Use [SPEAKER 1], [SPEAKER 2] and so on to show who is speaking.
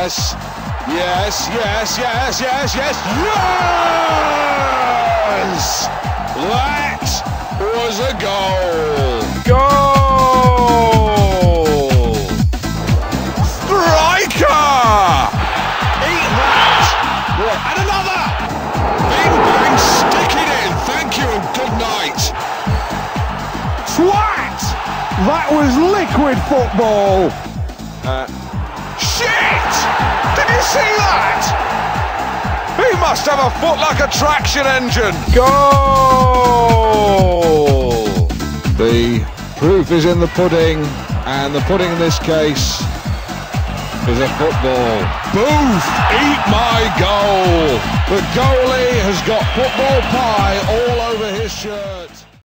[SPEAKER 1] yes, yes, yes, yes, yes, yes, yes! That was a goal! Goal! Striker! Eat that! And another! Bing bang, stick it in! Thank you and good night!
[SPEAKER 2] Twat! That was liquid football.
[SPEAKER 1] Uh, shit! Must have a foot like a traction engine. Goal! The proof is in the pudding, and the pudding in this case is a football. Booth! Eat my goal! The goalie has got football pie all over his shirt.